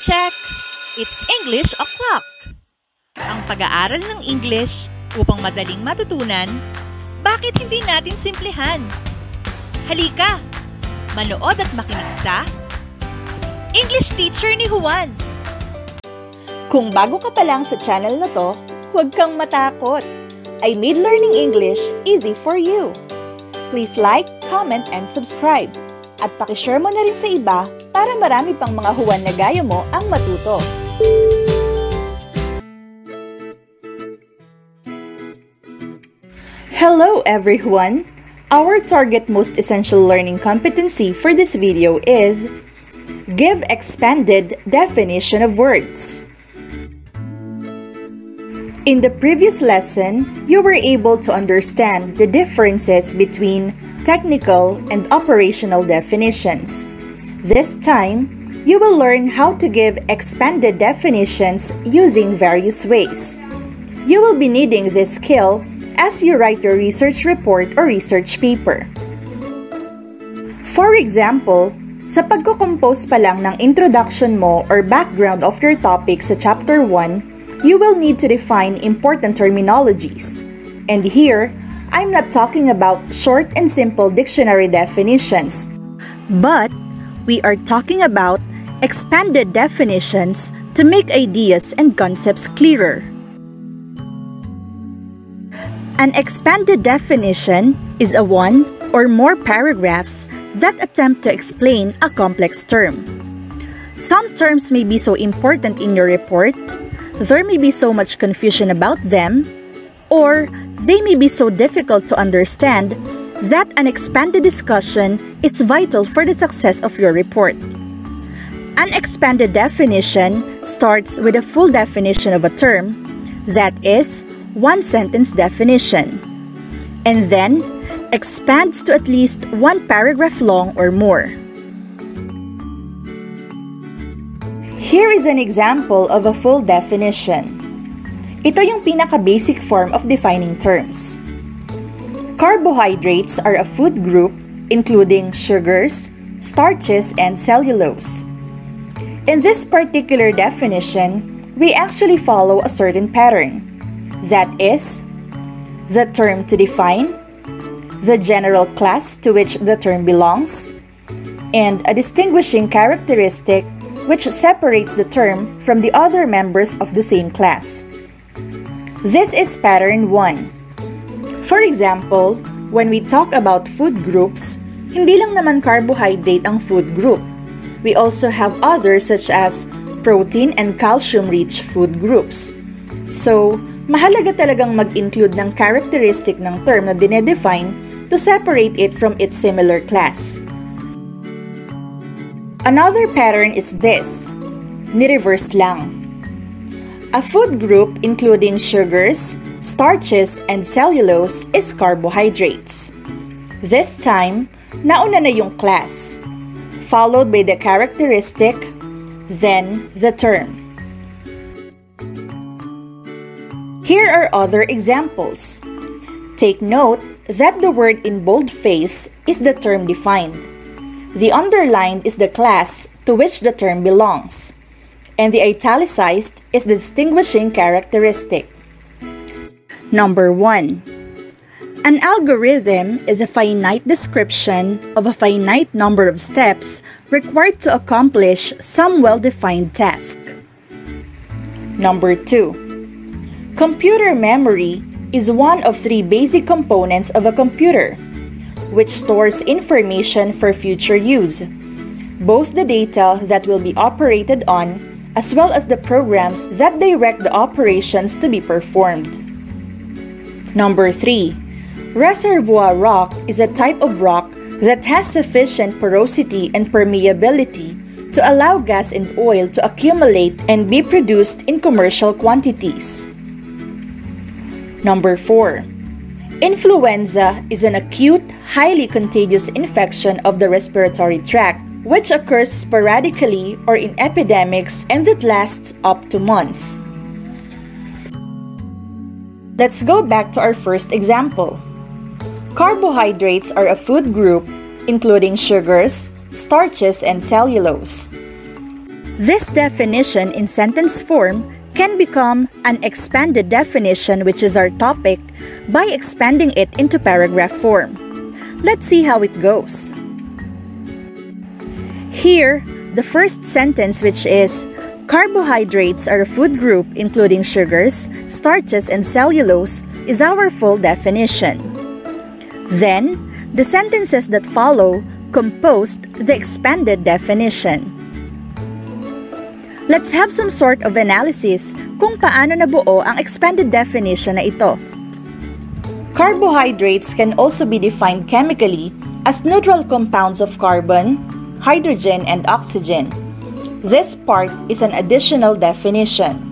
check! It's English O'Clock! Ang pag-aaral ng English upang madaling matutunan, bakit hindi natin simplihan? Halika! Manood at makinig sa English Teacher ni Juan! Kung bago ka pa lang sa channel na to, huwag kang matakot. I made learning English easy for you. Please like, comment, and subscribe. At pakishare mo na rin sa iba para marami pang mga huwan na gaya mo ang matuto. Hello everyone! Our target most essential learning competency for this video is Give expanded definition of words. In the previous lesson, you were able to understand the differences between technical and operational definitions. This time, you will learn how to give expanded definitions using various ways. You will be needing this skill as you write your research report or research paper. For example, sa pagko-compose pa lang ng introduction mo or background of your topic sa chapter 1, you will need to define important terminologies. And here, I'm not talking about short and simple dictionary definitions, but we are talking about expanded definitions to make ideas and concepts clearer. An expanded definition is a one or more paragraphs that attempt to explain a complex term. Some terms may be so important in your report, there may be so much confusion about them, or they may be so difficult to understand that an expanded discussion is vital for the success of your report. An expanded definition starts with a full definition of a term, that is, one sentence definition, and then expands to at least one paragraph long or more. Here is an example of a full definition. Ito yung pinaka-basic form of defining terms. Carbohydrates are a food group including sugars, starches, and cellulose. In this particular definition, we actually follow a certain pattern. That is, the term to define, the general class to which the term belongs, and a distinguishing characteristic which separates the term from the other members of the same class. This is pattern 1. For example, when we talk about food groups, hindi lang naman carbohydrate ang food group. We also have others such as protein and calcium-rich food groups. So, mahalaga talagang mag-include ng characteristic ng term na dinedefine to separate it from its similar class. Another pattern is this, ni-reverse lang. A food group including sugars, starches, and cellulose is carbohydrates. This time, nauna na yung class, followed by the characteristic, then the term. Here are other examples. Take note that the word in boldface is the term defined. The underlined is the class to which the term belongs, and the italicized is the distinguishing characteristic. Number 1. An algorithm is a finite description of a finite number of steps required to accomplish some well-defined task. Number 2. Computer memory is one of three basic components of a computer, which stores information for future use, both the data that will be operated on as well as the programs that direct the operations to be performed. Number 3. Reservoir rock is a type of rock that has sufficient porosity and permeability to allow gas and oil to accumulate and be produced in commercial quantities. Number 4. Influenza is an acute, highly contagious infection of the respiratory tract which occurs sporadically or in epidemics and that lasts up to months. Let's go back to our first example. Carbohydrates are a food group including sugars, starches, and cellulose. This definition in sentence form can become an expanded definition, which is our topic, by expanding it into paragraph form. Let's see how it goes. Here, the first sentence, which is Carbohydrates are a food group including sugars, starches, and cellulose, is our full definition. Then, the sentences that follow composed the expanded definition. Let's have some sort of analysis kung paano nabuo ang expanded definition na ito. Carbohydrates can also be defined chemically as neutral compounds of carbon, hydrogen, and oxygen. This part is an additional definition.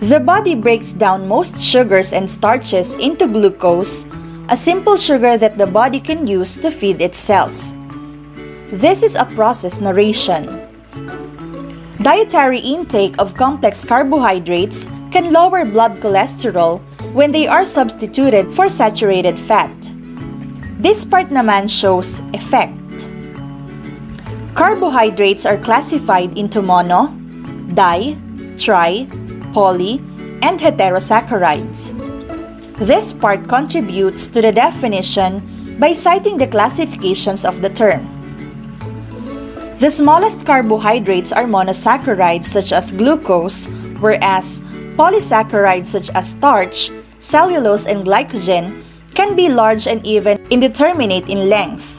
The body breaks down most sugars and starches into glucose, a simple sugar that the body can use to feed its cells. This is a process narration. Dietary intake of complex carbohydrates can lower blood cholesterol when they are substituted for saturated fat. This part naman shows effect. Carbohydrates are classified into mono, di, tri, poly, and heterosaccharides. This part contributes to the definition by citing the classifications of the term. The smallest carbohydrates are monosaccharides such as glucose, whereas polysaccharides such as starch, cellulose, and glycogen can be large and even indeterminate in length.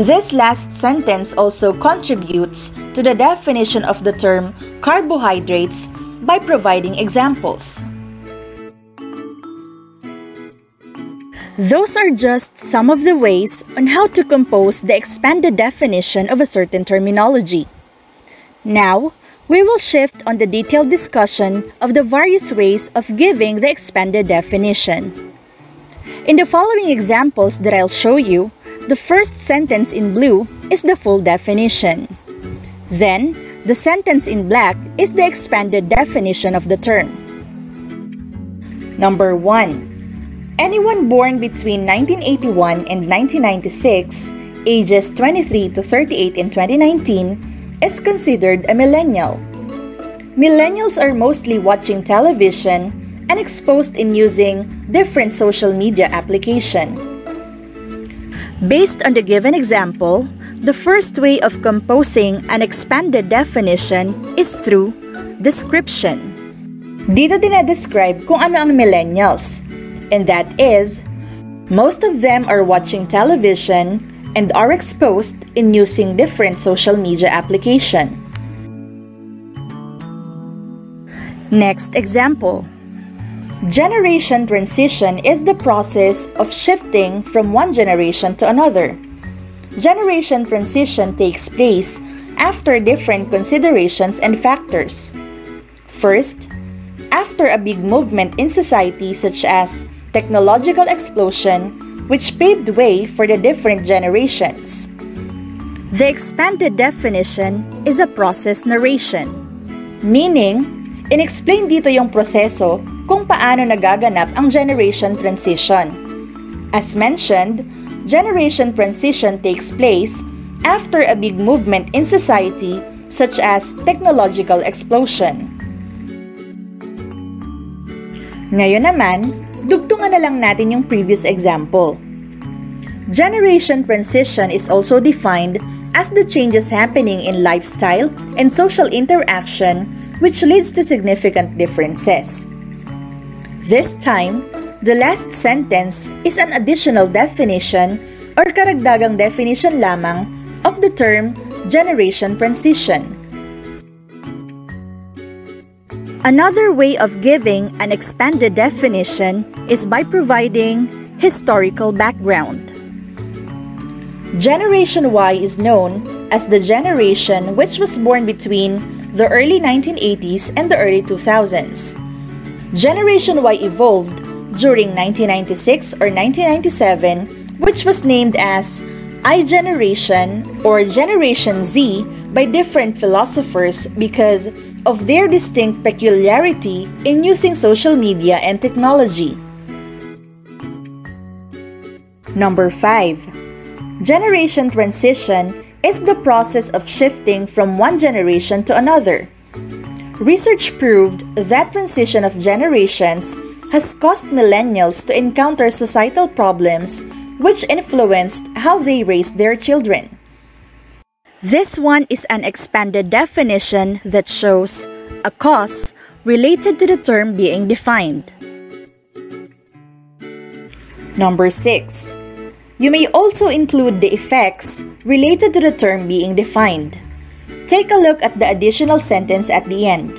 This last sentence also contributes to the definition of the term carbohydrates by providing examples. Those are just some of the ways on how to compose the expanded definition of a certain terminology. Now, we will shift on the detailed discussion of the various ways of giving the expanded definition. In the following examples that I'll show you, the first sentence in blue is the full definition. Then, the sentence in black is the expanded definition of the term. Number 1. Anyone born between 1981 and 1996, ages 23 to 38 in 2019, is considered a millennial. Millennials are mostly watching television and exposed in using different social media application. Based on the given example, the first way of composing an expanded definition is through description. Dito dinedescribe kung ano ang millennials and that is, most of them are watching television and are exposed in using different social media application. Next example. Generation transition is the process of shifting from one generation to another. Generation transition takes place after different considerations and factors. First, after a big movement in society such as technological explosion which paved the way for the different generations. The expanded definition is a process narration, meaning, in inexplain dito yung proseso kung paano nagaganap ang generation transition. As mentioned, generation transition takes place after a big movement in society such as technological explosion. Ngayon naman, Dugtungan na lang natin yung previous example. Generation transition is also defined as the changes happening in lifestyle and social interaction which leads to significant differences. This time, the last sentence is an additional definition or karagdagang definition lamang of the term generation transition. Another way of giving an expanded definition is by providing historical background. Generation Y is known as the generation which was born between the early 1980s and the early 2000s. Generation Y evolved during 1996 or 1997, which was named as I Generation or Generation Z by different philosophers because of their distinct peculiarity in using social media and technology. Number 5. Generation transition is the process of shifting from one generation to another. Research proved that transition of generations has caused millennials to encounter societal problems which influenced how they raise their children. This one is an expanded definition that shows a cause related to the term being defined. Number 6. You may also include the effects related to the term being defined. Take a look at the additional sentence at the end.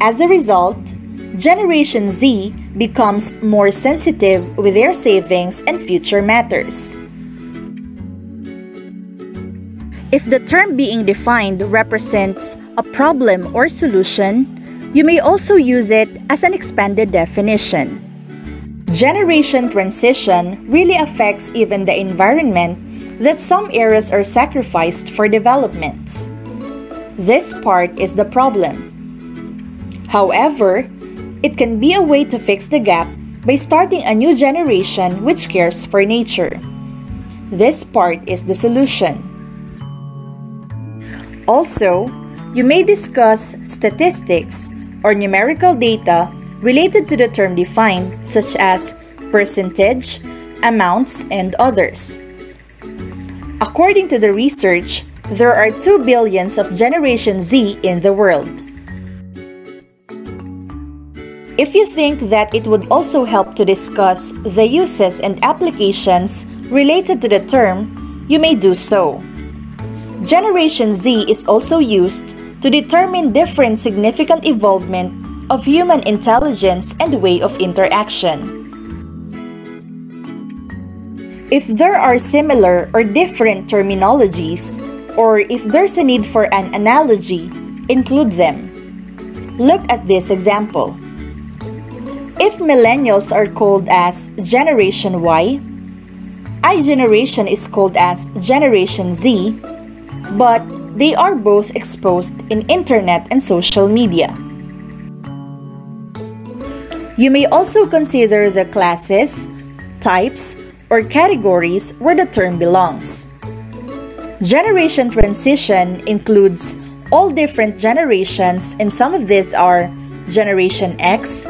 As a result, Generation Z becomes more sensitive with their savings and future matters. If the term being defined represents a problem or solution, you may also use it as an expanded definition. Generation transition really affects even the environment that some areas are sacrificed for developments. This part is the problem. However, it can be a way to fix the gap by starting a new generation which cares for nature. This part is the solution. Also, you may discuss statistics or numerical data related to the term defined, such as percentage, amounts, and others. According to the research, there are 2 billions of Generation Z in the world. If you think that it would also help to discuss the uses and applications related to the term, you may do so. Generation Z is also used to determine different significant evolvement of human intelligence and way of interaction. If there are similar or different terminologies, or if there's a need for an analogy, include them. Look at this example. If millennials are called as Generation Y, I generation is called as Generation Z, but they are both exposed in internet and social media. You may also consider the classes, types, or categories where the term belongs. Generation transition includes all different generations and some of these are Generation X,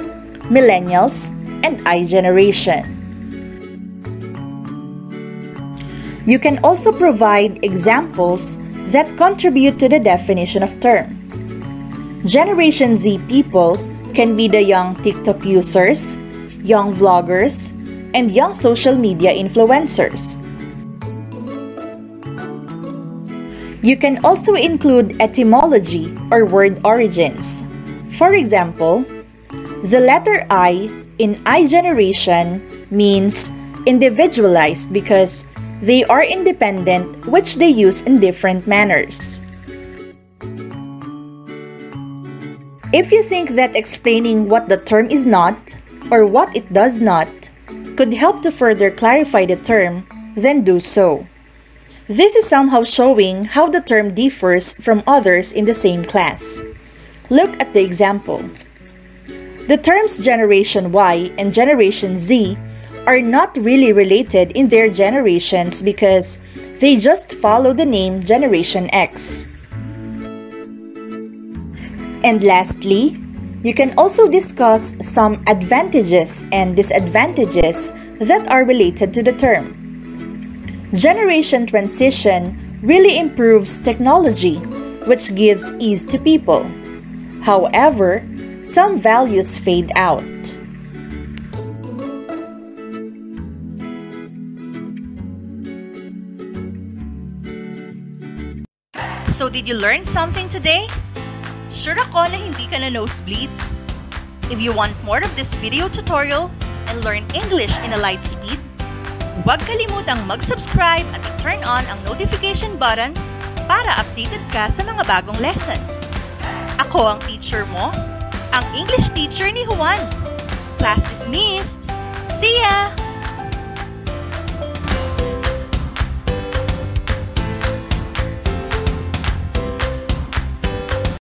millennials, and I generation. You can also provide examples that contribute to the definition of term. Generation Z people can be the young TikTok users, young vloggers, and young social media influencers. You can also include etymology or word origins. For example, the letter I in I generation means individualized because they are independent which they use in different manners. If you think that explaining what the term is not or what it does not could help to further clarify the term, then do so. This is somehow showing how the term differs from others in the same class. Look at the example. The terms Generation Y and Generation Z are not really related in their generations because they just follow the name Generation X. And lastly, you can also discuss some advantages and disadvantages that are related to the term. Generation transition really improves technology, which gives ease to people. However, some values fade out. So did you learn something today? Sure ako na hindi ka na nosebleed. If you want more of this video tutorial and learn English in a light speed, huwag kalimutang mag-subscribe at turn on ang notification button para updated ka sa mga bagong lessons. Ako ang teacher mo, ang English teacher ni Juan. Class dismissed! See ya!